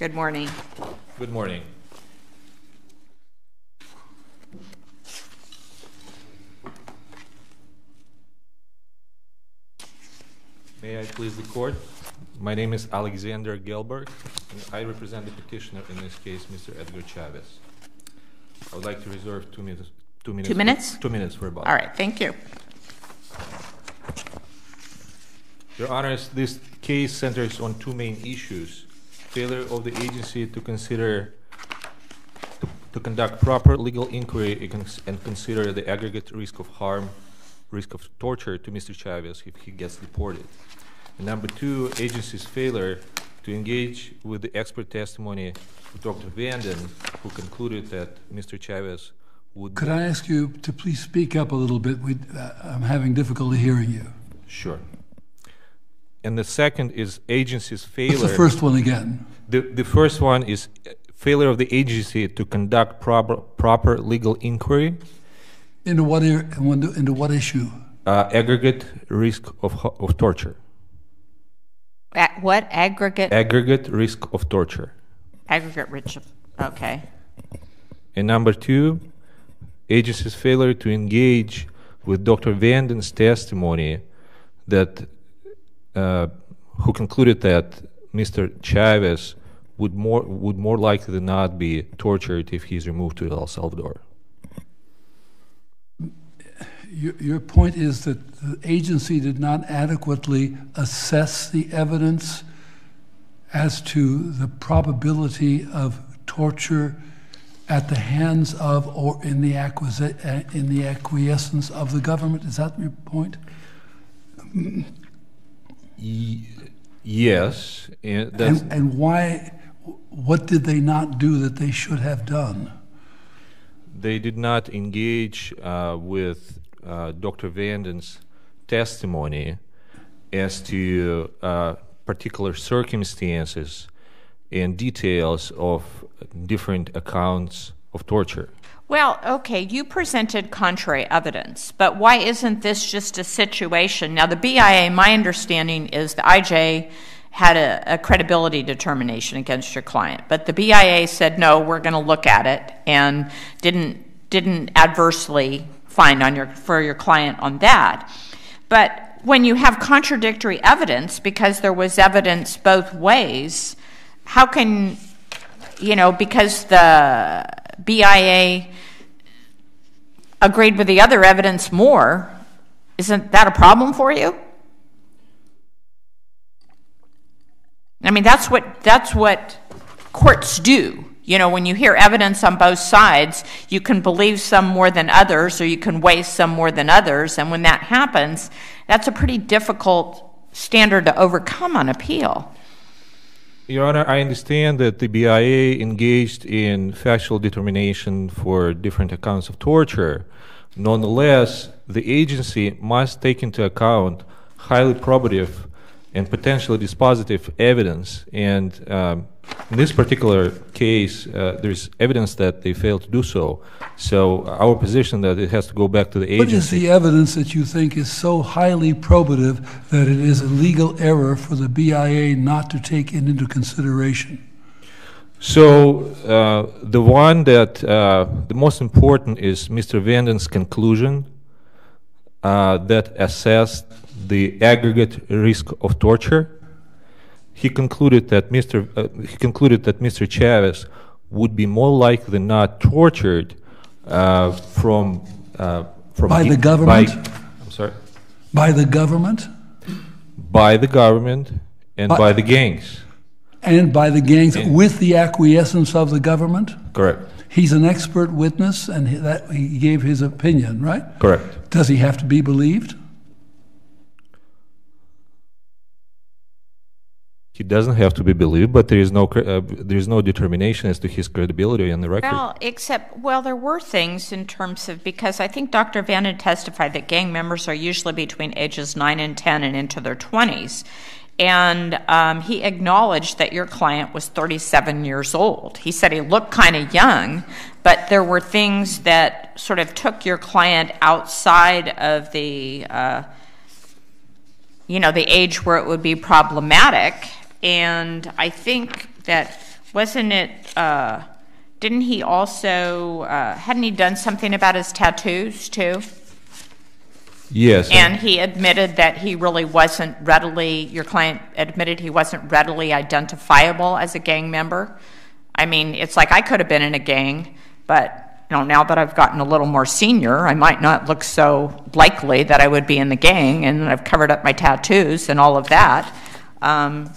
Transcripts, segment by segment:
Good morning. Good morning. May I please the court? My name is Alexander Gelberg, and I represent the petitioner in this case, Mr. Edgar Chavez. I would like to reserve two minutes. Two minutes. Two minutes? Two minutes for about. All right, thank you. Your Honors, this case centers on two main issues. Failure of the agency to consider, to, to conduct proper legal inquiry and consider the aggregate risk of harm, risk of torture to Mr. Chavez if he gets deported. And number two, agency's failure to engage with the expert testimony of Dr. Vanden, who concluded that Mr. Chavez would. Could I ask you to please speak up a little bit? We, uh, I'm having difficulty hearing you. Sure. And the second is agency's What's failure. the first one again? The, the first one is uh, failure of the agency to conduct proper, proper legal inquiry, Into what, into into what issue? uh, aggregate risk of, of torture. At what aggregate, Aggregate risk of torture. aggregate rich, okay. And number two, agency's failure to engage with Dr. Vanden's testimony that, who concluded that Mr. Chavez would more, would more likely than not be tortured if he's removed to El Salvador. Your, your point is that the agency did not adequately assess the evidence as to the probability of torture at the hands of or in the, acquisi- uh, in the acquiescence of the government. Is that your point? Yes, And, and why, what did they not do that they should have done? they did not engage uh, with uh, Dr. Vanden's testimony as to uh, particular circumstances and details of different accounts of torture. Well, okay, you presented contrary evidence, but why isn't this just a situation? Now, the BIA, my understanding is the IJ had a, a credibility determination against your client, but the BIA said no, we're going to look at it, and didn't didn't adversely find on your for your client on that. But when you have contradictory evidence, because there was evidence both ways, how can you know because the BIA agreed with the other evidence more, isn't that a problem for you? I mean, that's what that's what courts do. You know, when you hear evidence on both sides, you can believe some more than others, or you can weigh some more than others. And when that happens, that's a pretty difficult standard to overcome on appeal. Your Honor, I understand that the BIA engaged in factual determination for different accounts of torture. Nonetheless, the agency must take into account highly probative and potentially dispositive evidence. And um, in this particular case, uh, there's evidence that they failed to do so. So our position that it has to go back to the agency. What is the evidence that you think is so highly probative that it is a legal error for the BIA not to take it into consideration? So uh, the one that uh, the most important is Mr. Vanden's conclusion uh, that assessed the aggregate risk of torture. He concluded that Mr. Uh, he concluded that Mr. Chavez would be more likely than not tortured uh, from uh, from By the government? by- I'm sorry, By the government by the government and By- by the gangs. and by the gangs And- with the acquiescence of the government? Correct. He's an expert witness and he, that, he gave his opinion, right? Correct. Does he have to be believed? He doesn't have to be believed, but there is no uh, there is no determination as to his credibility on the record. Well, except, well, there were things in terms of, because I think Dr. Vanden testified that gang members are usually between ages 9 and 10 and into their 20s. And um, he acknowledged that your client was 37 years old. He said he looked kind of young, but there were things that sort of took your client outside of the, uh, you know, the age where it would be problematic. And I think that wasn't it? Uh, didn't he also? Uh, hadn't he done something about his tattoos too? Yes. And he admitted that he really wasn't readily. Your client admitted he wasn't readily identifiable as a gang member. I mean, it's like I could have been in a gang, but you know, now that I've gotten a little more senior, I might not look so likely that I would be in the gang, and I've covered up my tattoos and all of that. Um,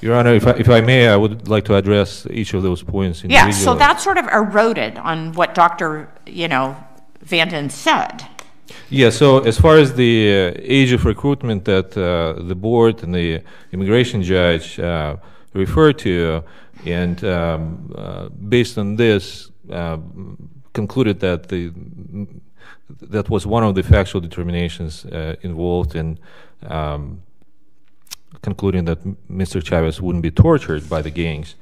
Your Honor, if I, if I may, I would like to address each of those points yeah, so that sort of eroded on what Dr. You know, Vanden said. Yeah, so as far as the uh, age of recruitment that uh, the board and the immigration judge uh, referred to, and um, uh, based on this, uh, concluded that the that was one of the factual determinations uh, involved in um, concluding that Mr. Chavez wouldn't be tortured by the gangs.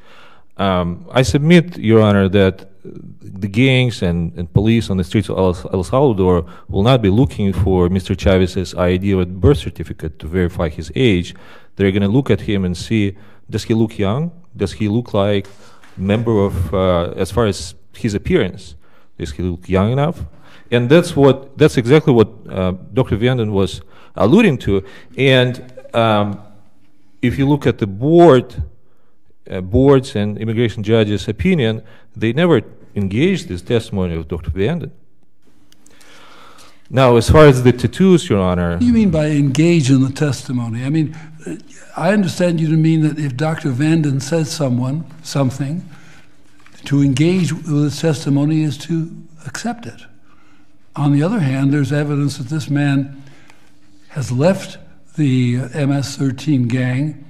Um, I submit, Your Honor, that the gangs and, and police on the streets of El, Salvador will not be looking for Mr. Chavez's ID or birth certificate to verify his age. They're going to look at him and see, does he look young? Does he look like member of, uh, as far as his appearance, does he look young enough? And that's what, that's exactly what uh, Dr. Vanden was alluding to. And um, if you look at the board, uh, boards and immigration judges' opinion, they never engaged this testimony of Dr. Vanden. Now, as far as the tattoos, Your Honor, What do you mean by engage in the testimony? I mean, uh, I understand you to mean that if Dr. Vanden says someone, something, to engage with his testimony is to accept it. On the other hand, there's evidence that this man has left the MS 13 gang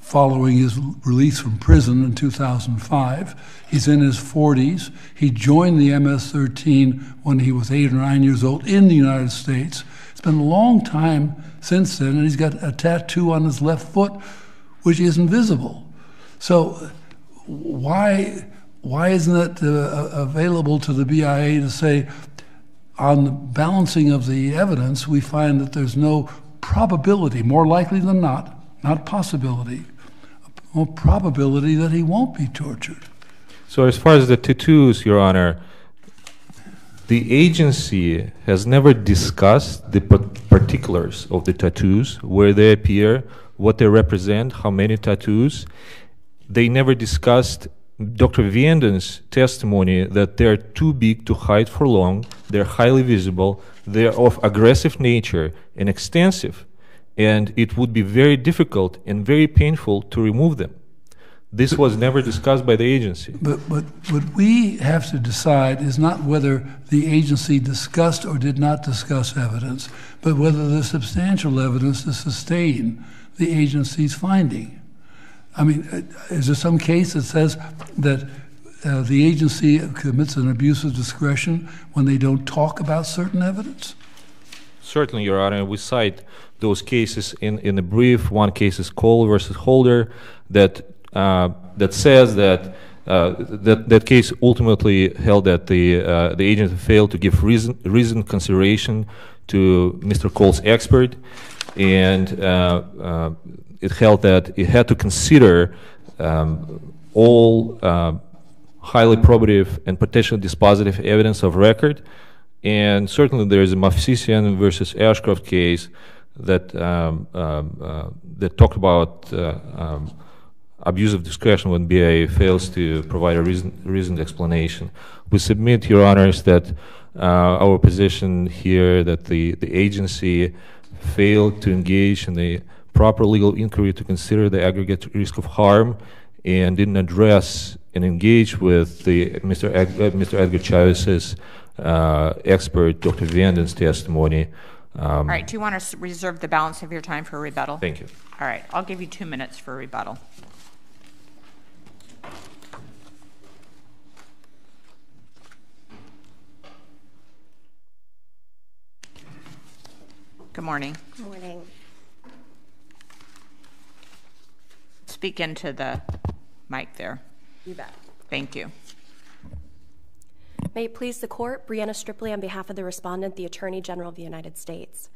following his release from prison in 2005. He's in his 40s. He joined the MS 13 when he was eight or nine years old in the United States. It's been a long time since then, and he's got a tattoo on his left foot which isn't visible. So, why, why isn't it uh, available to the BIA to say, on the balancing of the evidence, we find that there's no probability, more likely than not, not possibility, more probability that he won't be tortured. so as far as the tattoos, Your Honor, the agency has never discussed the particulars of the tattoos, where they appear, what they represent, how many tattoos. They never discussed Dr. Vanden's testimony that they're too big to hide for long, they're highly visible, they're of aggressive nature and extensive, and it would be very difficult and very painful to remove them. This was never discussed by the agency. But, but what we have to decide is not whether the agency discussed or did not discuss evidence, but whether there's substantial evidence to sustain the agency's finding. I mean, uh, is there some case that says that uh, the agency commits an abuse of discretion when they don't talk about certain evidence? Certainly, Your Honor, we cite those cases in, in the brief. One case is Cole versus Holder that uh, that says that uh, that that case ultimately held that the uh, the agency failed to give reason reasoned consideration to Mr. Cole's expert, and uh, uh, it held that it had to consider um, all uh, highly probative and potentially dispositive evidence of record. And certainly there is a Movsisian versus Ashcroft case that um, um, uh, that talked about uh, um, abuse of discretion when BIA fails to provide a reason, reasoned explanation. We submit, Your Honors, that uh, our position here that the, the agency failed to engage in the proper legal inquiry to consider the aggregate risk of harm and didn't address and engage with the Mr. Ed, uh, Mr. Edgar Chavez's uh, expert, Dr. Vanden's testimony. Um, All right, do you want to reserve the balance of your time for rebuttal? Thank you. All right, I'll give you two minutes for rebuttal. Good morning. Good Morning. Speak into the mic there. You bet. Thank you. May it please the court, Brianna Stripley on behalf of the respondent, the Attorney General of the United States.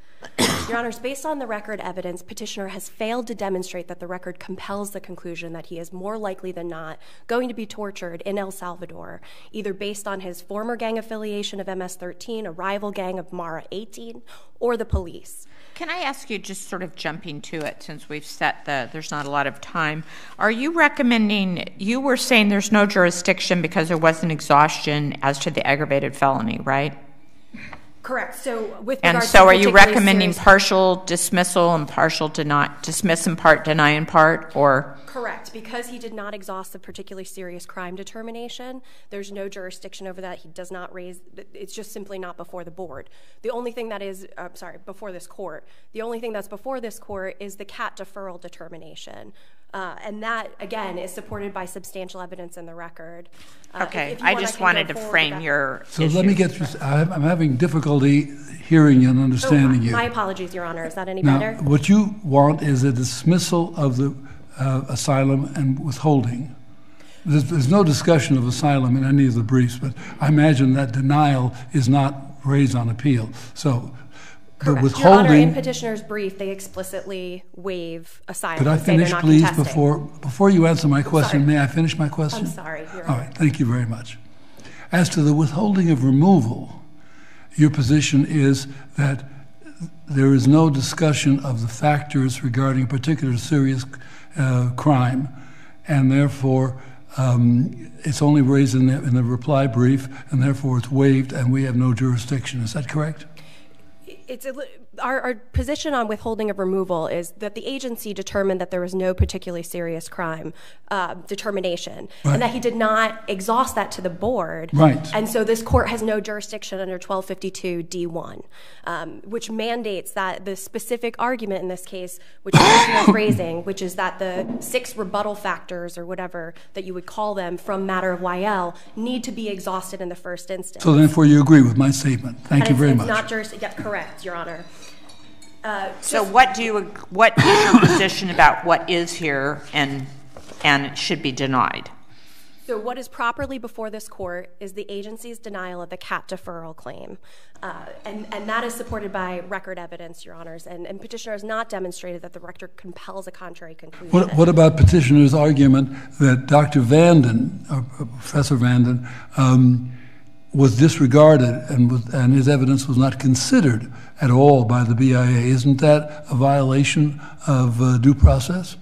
Your Honors, based on the record evidence, petitioner has failed to demonstrate that the record compels the conclusion that he is more likely than not going to be tortured in El Salvador, either based on his former gang affiliation of MS 13, a rival gang of Mara 18, or the police. Can I ask you, just sort of jumping to it, since we've set the, there's not a lot of time, are you recommending, you were saying there's no jurisdiction because there wasn't exhaustion as to the aggravated felony, right? Correct. So with And so are you recommending partial dismissal and partial deny, dismiss in part, deny in part, or? Correct. Because he did not exhaust the particularly serious crime determination, there's no jurisdiction over that. He does not raise, it's just simply not before the board. The only thing that is, uh, sorry, before this court, the only thing that's before this court is the CAT deferral determination. Uh, and that, again, is supported by substantial evidence in the record. Uh, Okay, I want, just can wanted to frame that. your So let me get through, I'm I'm having difficulty hearing you and Oh, understanding you. My apologies, Your Honor. Is that any Now, better? what you want is a dismissal of the uh, asylum and withholding. There's, there's no discussion of asylum in any of the briefs, but I imagine that denial is not raised on appeal. So the Correct. Your Honor, in petitioner's brief, they explicitly waive asylum. could I and say they're finish, please, before, before you answer my question? sorry. May I finish my question? I'm sorry, Your All Honor. thank you very much. As to the withholding of removal, your position is that there is no discussion of the factors regarding a particular serious uh, crime, and therefore um, it's only raised in the, in the reply brief, and therefore it's waived, and we have no jurisdiction. Is that correct? It's a, our, our position on withholding of removal is that the agency determined that there was no particularly serious crime uh, determination, and that he did not exhaust that to the board. Right. And so this court has no jurisdiction under 1252 D1, um, which mandates that the specific argument in this case, which is raising, which is that the six rebuttal factors or whatever that you would call them from matter of YL need to be exhausted in the first instance. So therefore you agree with my statement. Thank you very much. yeah, correct, Your Honor. Uh, So what do you, what is your position about what is here and, and should be denied? So what is properly before this court is the agency's denial of the CAT deferral claim. Uh, and, and that is supported by record evidence, Your Honors. And, and petitioner has not demonstrated that the record compels a contrary conclusion. What, what about petitioner's argument that Dr. Vanden, uh, Professor Vanden, um, was disregarded and, was, and his evidence was not considered at all by the BIA? Isn't that a violation of uh, due process?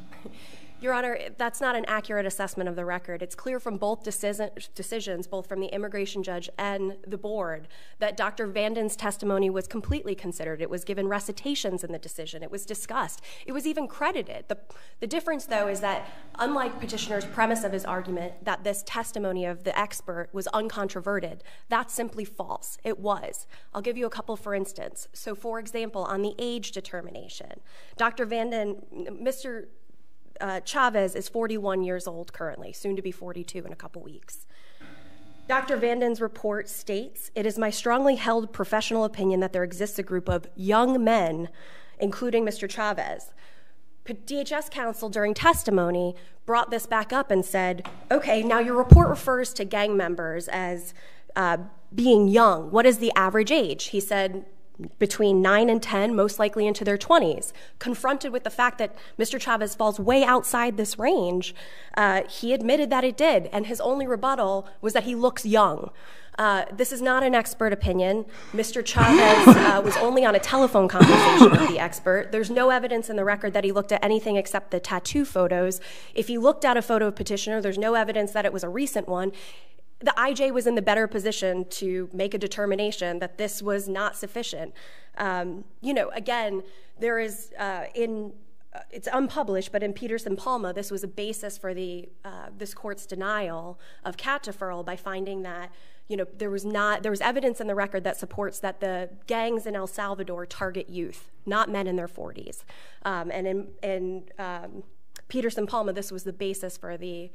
Your Honor, that's not an accurate assessment of the record. It's clear from both decision, decisions, both from the immigration judge and the board, that Dr. Vanden's testimony was completely considered. It was given recitations in the decision. It was discussed. It was even credited. The, the difference, though, is that unlike petitioner's premise of his argument that this testimony of the expert was uncontroverted, that's simply false. It was. I'll give you a couple for instance. So, for example, on the age determination, Dr. Vanden, Mr uh, Chavez is 41 years old currently, soon to be 42 in a couple weeks. Dr. Vanden's report states It is my strongly held professional opinion that there exists a group of young men, including Mr. Chavez. DHS counsel during testimony brought this back up and said, okay, now your report refers to gang members as uh, being young. What is the average age? He said between 9 and 10, most likely into their 20s. Confronted with the fact that Mr. Chavez falls way outside this range, uh, he admitted that it did, and his only rebuttal was that he looks young. Uh, this is not an expert opinion. Mr. Chavez uh, was only on a telephone conversation with the expert. There's no evidence in the record that he looked at anything except the tattoo photos. If he looked at a photo of petitioner, there's no evidence that it was a recent one the IJ was in the better position to make a determination that this was not sufficient. Um, you know, again, there is uh, in uh, it's unpublished, but in Peterson Palma, this was a basis for the uh, this court's denial of CAT deferral by finding that you know there was not there was evidence in the record that supports that the gangs in El Salvador target youth, not men in their 40s, um, and in, um, Peterson Palma, this was the basis for the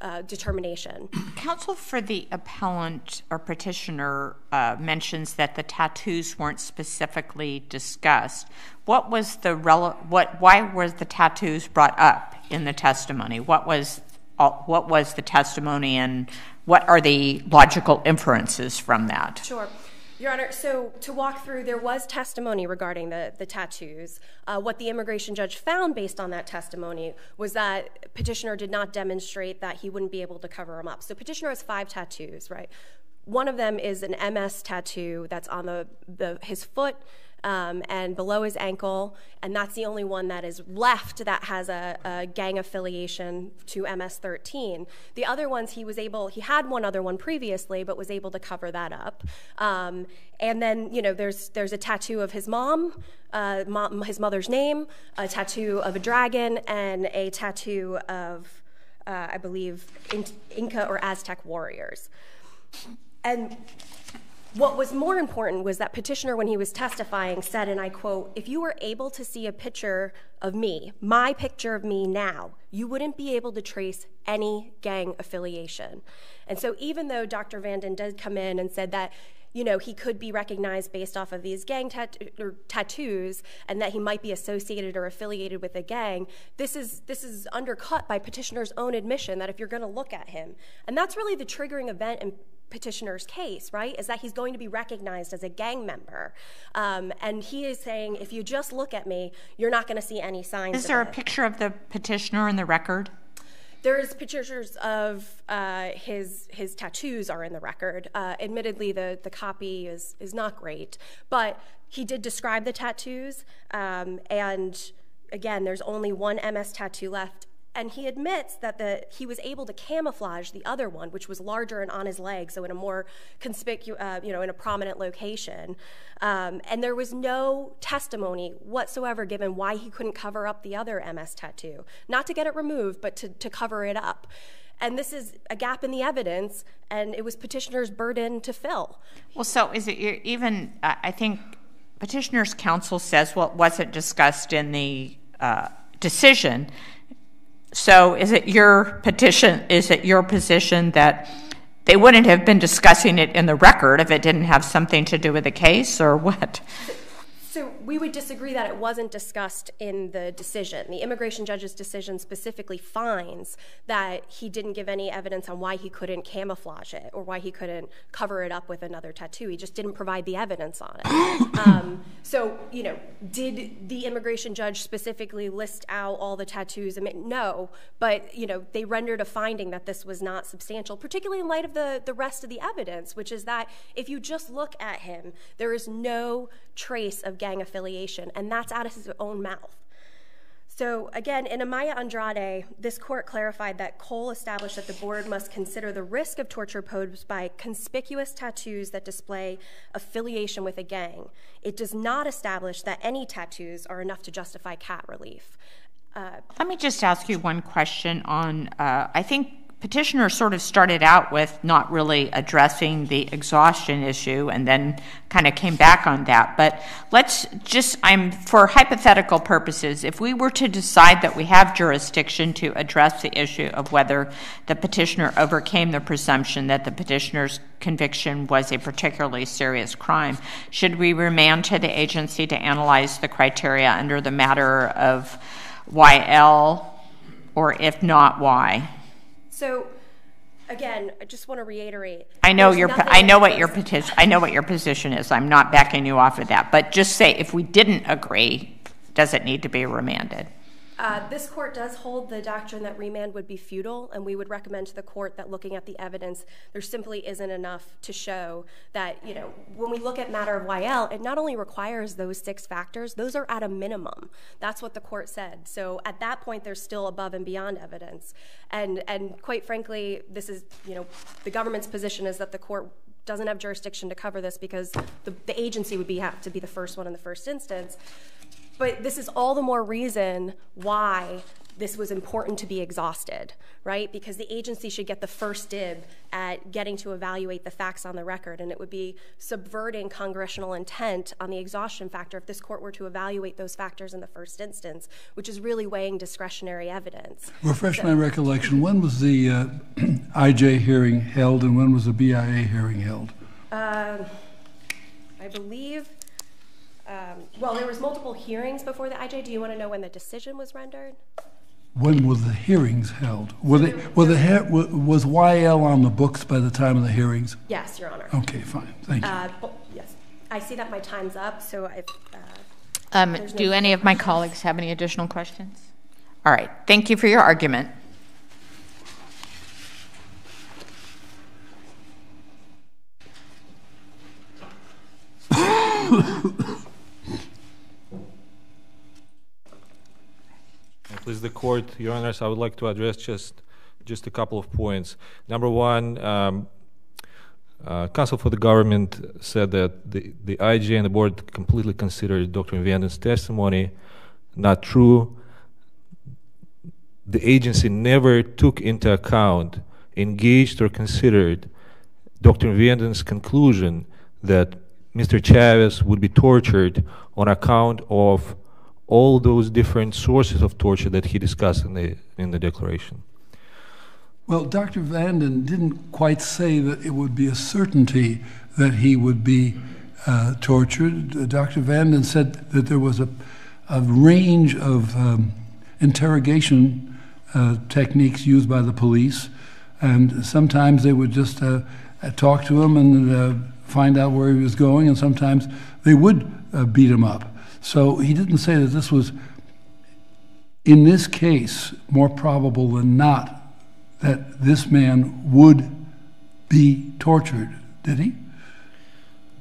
uh, determination. Counsel for the appellant or petitioner uh, mentions that the tattoos weren't specifically discussed. What was the rele- what? Why were the tattoos brought up in the testimony? What was all, what was the testimony, and what are the logical inferences from that? Sure. Your Honor, so to walk through, there was testimony regarding the, tattoos. Uh, what the immigration judge found based on that testimony was that petitioner did not demonstrate that he wouldn't be able to cover them up. So petitioner has five tattoos, right? One of them is an MS tattoo that's on the, the his foot um, and below his ankle, and that's the only one that is left that has a, a gang affiliation to MS-13. The other ones he was able, he had one other one previously, but was able to cover that up. Um, and then you know, there's there's a tattoo of his mom, uh, mom, his mother's name, a tattoo of a dragon, and a tattoo of, uh, I believe, Inca or Aztec warriors. And what was more important was that petitioner, when he was testifying, said, and I quote, if you were able to see a picture of me, my picture of me now, you wouldn't be able to trace any gang affiliation. And so even though Dr. Vanden did come in and said that, you know, he could be recognized based off of these gang tat- tattoos and that he might be associated or affiliated with a gang, this is, this is undercut by petitioner's own admission that if you're going to look at him, and that's really the triggering event in petitioner's case, right, is that he's going to be recognized as a gang member. Um, and he is saying, if you just look at me, you're not going to see any signs. Is there a picture of the petitioner in the record? There's pictures of uh, his his tattoos are in the record. Uh, admittedly, the the copy is is not great, but he did describe the tattoos. Um, and again, there's only one MS tattoo left, and he admits that the, he was able to camouflage the other one, which was larger and on his leg, so in a more conspicuous, uh, you know, in a prominent location. Um, and there was no testimony whatsoever given why he couldn't cover up the other MS tattoo, not to get it removed, but to, to cover it up. And this is a gap in the evidence, and it was petitioner's burden to fill. Well, so is it even? I think petitioner's counsel says what wasn't discussed in the uh, decision so is it your petition, is it your position that they wouldn't have been discussing it in the record if it didn't have something to do with the case or what? So we would disagree that it wasn't discussed in the decision. The immigration judge's decision specifically finds that he didn't give any evidence on why he couldn't camouflage it or why he couldn't cover it up with another tattoo. He just didn't provide the evidence on it. um, so, you know, did the immigration judge specifically list out all the tattoos? I mean, no, but, you know, they rendered a finding that this was not substantial, particularly in light of the, the rest of the evidence, which is that if you just look at him, there is no trace of gang affiliation, and that's out of his own mouth. So again, in Amaya Andrade, this court clarified that Cole established that the board must consider the risk of torture posed by conspicuous tattoos that display affiliation with a gang. It does not establish that any tattoos are enough to justify CAT relief. Uh, Let me just ask you one question on, uh, I think petitioner sort of started out with not really addressing the exhaustion issue and then kind of came back on that. But let's just, I'm for hypothetical purposes, if we were to decide that we have jurisdiction to address the issue of whether the petitioner overcame the presumption that the petitioner's conviction was a particularly serious crime, should we remand to the agency to analyze the criteria under the matter of YL, or if not, why? So again, I just want to reiterate. I know your I know what your petition I know what your position is. I'm not backing you off of that. But just say if we didn't agree, does it need to be remanded? Uh, this court does hold the doctrine that remand would be futile, and we would recommend to the court that looking at the evidence, there simply isn't enough to show that, you know, when we look at matter of YL, it not only requires those six factors, those are at a minimum. That's what the court said. So at that point, there's still above and beyond evidence. And, and quite frankly, this is, you know, the government's position is that the court doesn't have jurisdiction to cover this because the, the agency would be, have to be the first one in the first instance. But this is all the more reason why this was important to be exhausted, right? Because the agency should get the first dib at getting to evaluate the facts on the record, and it would be subverting congressional intent on the exhaustion factor if this court were to evaluate those factors in the first instance, which is really weighing discretionary evidence. Refresh my recollection. When was the uh, IJ hearing held, and when was the BIA hearing held? Uh, I believe well, there was multiple hearings before the IJ. Do you want to know when the decision was rendered? When were the hearings held? Were they, were the, was YL on the books by the time of the hearings? Yes, Your Honor. Okay, fine. Thank you. Uh, yes. I see that my time's up, so if, uh, Um, There's no do any of my colleagues have any additional questions? All right, thank you for your argument. Uh, Please, the court, Your Honors, I would like to address just, just a couple of points. Number one, um, uh, counsel for the government said that the, the IJ and the board completely considered Dr. Vanden's testimony not true. The agency never took into account, engaged or considered Dr. Vanden's conclusion that Mr. Chavez would be tortured on account of all those different sources of torture that he discussed in the in the declaration. Well, Dr. Vanden didn't quite say that it would be a certainty that he would be uh, tortured. Uh, Dr. Vanden said that there was a, a range of um, interrogation uh, techniques used by the police, and sometimes they would just uh, talk to him and uh, find out where he was going, and sometimes they would uh, beat him up. So he didn't say that this was, in this case, more probable than not that this man would be tortured, did he?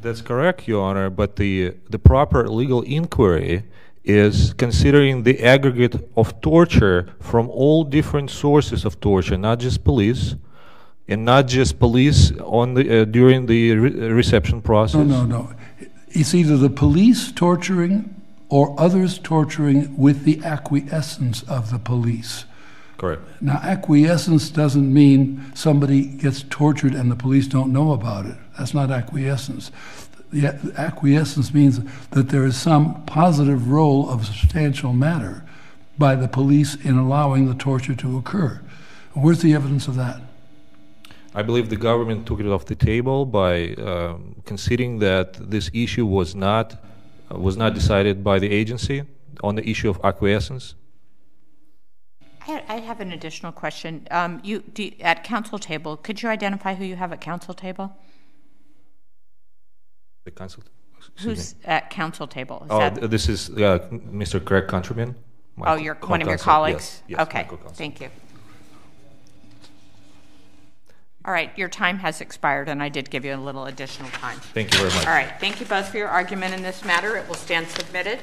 That's correct, Your Honor, but the, the proper legal inquiry is considering the aggregate of torture from all different sources of torture, not just police, and not just police on the, uh, during the re- reception process. No, no, no. It's either the police torturing or others torturing with the acquiescence of the police. Correct. Now, acquiescence doesn't mean somebody gets tortured and the police don't know about it. That's not acquiescence. The acquiescence means that there is some positive role of substantial matter by the police in allowing the torture to occur. Where's the evidence of that? I believe the government took it off the table by um, conceding that this issue was not uh, was not decided by the agency on the issue of acquiescence. I I have an additional question. Um, You, do you- at counsel table, could you identify who you have at counsel table? The counsel. excuse me. Who's at counsel table? Is Oh, that- this is uh, Mr. Craig Countryman. my Oh, your, one of your colleagues? Yes, yes, Okay, thank you. All right, your time has expired, and I did give you a little additional time. Thank you very much. All right, thank you both for your argument in this matter. It will stand submitted.